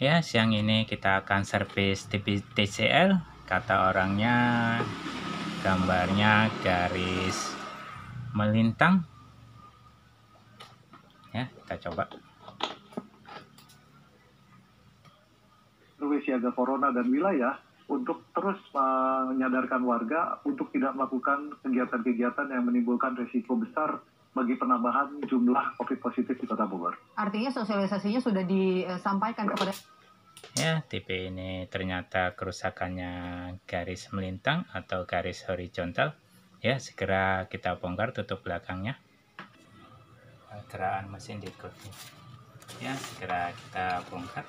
Ya, siang ini kita akan servis TV TCL. Kata orangnya gambarnya garis melintang. Ya, kita coba. RW siaga corona dan wilayah untuk terus menyadarkan warga untuk tidak melakukan kegiatan-kegiatan yang menimbulkan risiko besar bagi penambahan jumlah COVID positif di Kota Bogor. Artinya sosialisasinya sudah disampaikan kepada Ya, TV ini ternyata kerusakannya garis melintang atau garis horizontal. Ya, segera kita bongkar tutup belakangnya. Gerakan mesin diikuti. Ya, segera kita bongkar.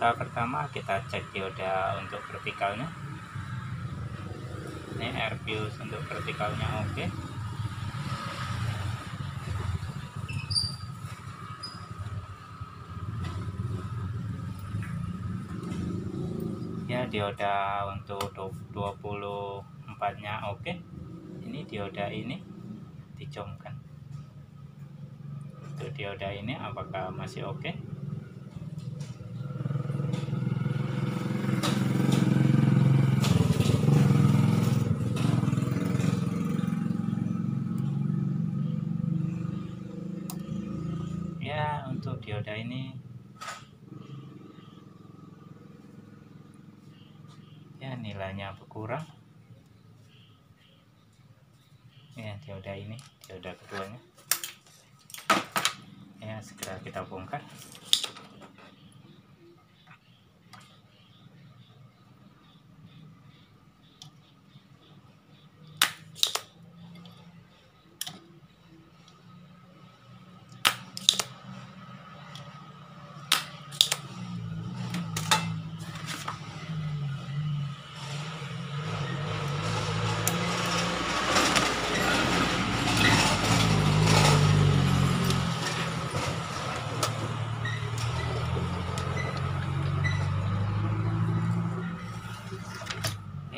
Langkah pertama kita cek dioda untuk vertikalnya. Ini air fuse untuk vertikalnya oke. Ya dioda untuk 24 nya oke. Ini dioda ini dicomkan untuk dioda ini apakah masih oke? ya untuk dioda ini ya nilainya berkurang ya dioda ini dioda keduanya. Ya segera kita bongkar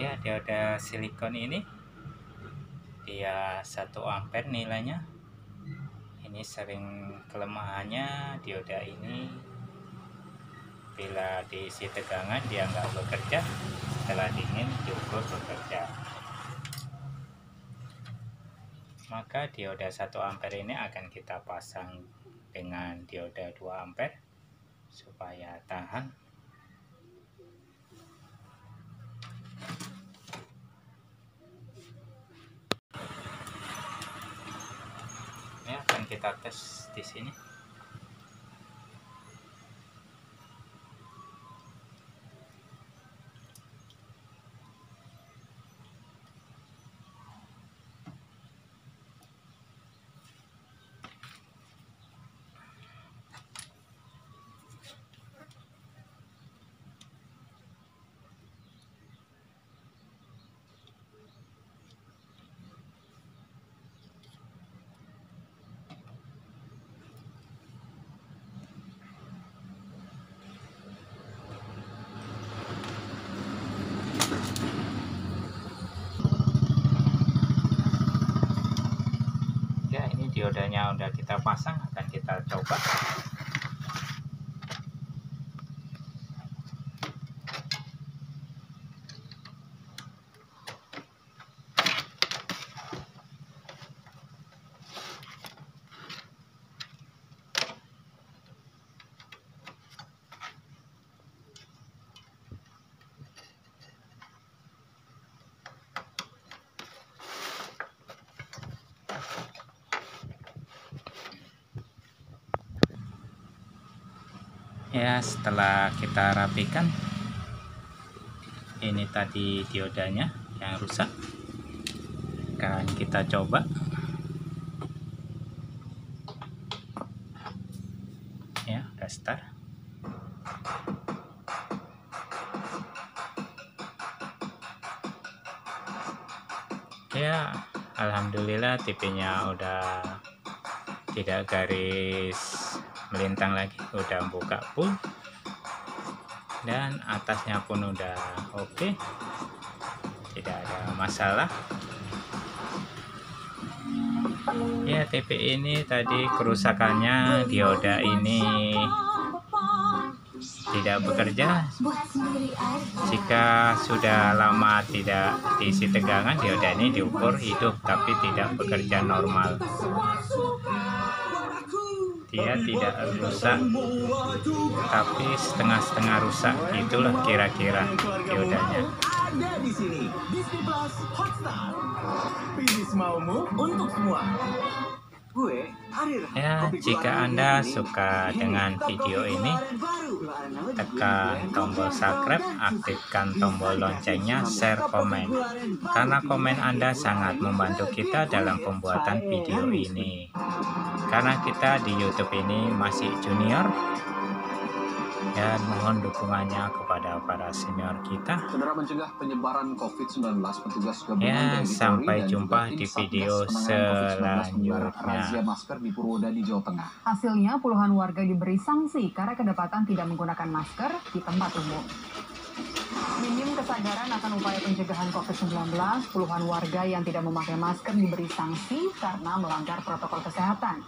ya dioda silikon ini dia 1 ampere nilainya. Ini sering kelemahannya dioda ini bila diisi tegangan dia nggak bekerja. Setelah dingin cukup bekerja. Maka dioda 1 ampere ini akan kita pasang dengan dioda 2 ampere supaya tahan ini akan kita tes di sini ya ini diodanya udah kita pasang akan kita coba ya setelah kita rapikan ini tadi diodanya yang rusak. Akan kita coba. Ya udah ya alhamdulillah TV udah tidak garis melintang lagi. Udah buka full dan atasnya pun udah oke. Tidak ada masalah. Ya TV ini tadi kerusakannya dioda ini tidak bekerja. Jika sudah lama tidak diisi tegangan dioda ini diukur hidup tapi tidak bekerja normal dia tidak rusak. tapi setengah-setengah rusak itulah kira-kira diodanya ada di sini Disney Plus Hotstar. Pilih maumu untuk semua ya jika anda suka dengan video ini tekan tombol subscribe aktifkan tombol loncengnya share komen. karena komen anda sangat membantu kita dalam pembuatan video ini. karena kita di YouTube ini masih junior. Dan mohon dukungannya kepada para senior kita Saudara mencegah penyebaran COVID-19, petugas gabungan Ya, TNI sampai Polri dan jumpa di video penanganan COVID-19 menggelar selanjutnya. razia masker di Purwodadi, Jawa Tengah. Hasilnya puluhan warga diberi sanksi karena kedapatan tidak menggunakan masker di tempat umum. Minim kesadaran akan upaya pencegahan COVID-19, puluhan warga yang tidak memakai masker diberi sanksi karena melanggar protokol kesehatan.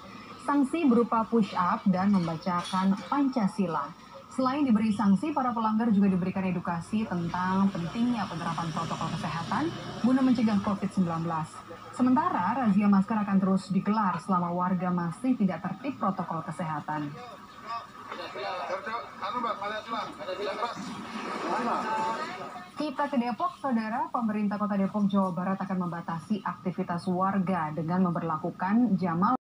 Sanksi berupa push up dan membacakan Pancasila. Selain diberi sanksi, para pelanggar juga diberikan edukasi tentang pentingnya penerapan protokol kesehatan guna mencegah COVID-19. Sementara razia masker akan terus digelar selama warga masih tidak tertib protokol kesehatan. Kita ke Depok, saudara. Pemerintah Kota Depok, Jawa Barat akan membatasi aktivitas warga dengan memperlakukan jam malam